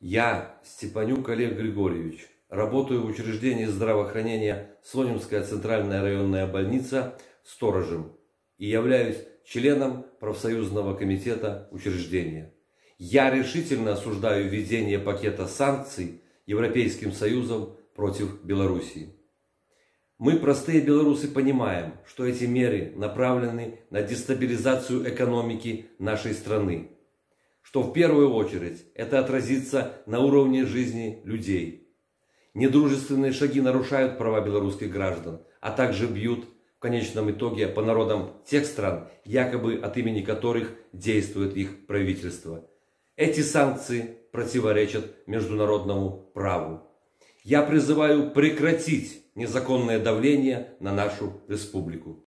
Я, Степанюк Олег Григорьевич, работаю в учреждении здравоохранения Слонимская центральная районная больница сторожем и являюсь членом профсоюзного комитета учреждения. Я решительно осуждаю введение пакета санкций Европейским Союзом против Белоруссии. Мы, простые белорусы, понимаем, что эти меры направлены на дестабилизацию экономики нашей страны что в первую очередь это отразится на уровне жизни людей. Недружественные шаги нарушают права белорусских граждан, а также бьют в конечном итоге по народам тех стран, якобы от имени которых действует их правительство. Эти санкции противоречат международному праву. Я призываю прекратить незаконное давление на нашу республику.